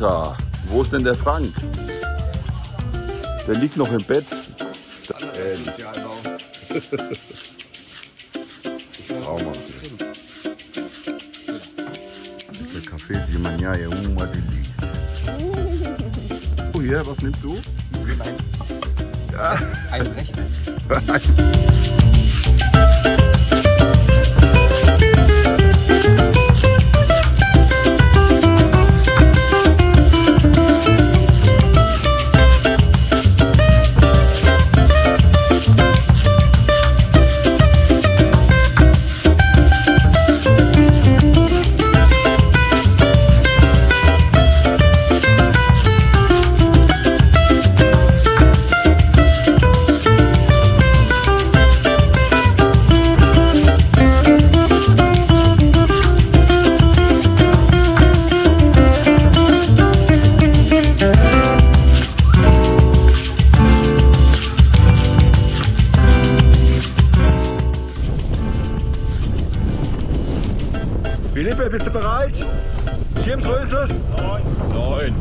Wo ist denn der Frank? Der liegt noch im Bett. Ähm, Trauma. Uma die liegt. Oh hier, was nimmst du? Ein rechtes. Philippe, bist du bereit? Schirmgröße? Nein. Neun.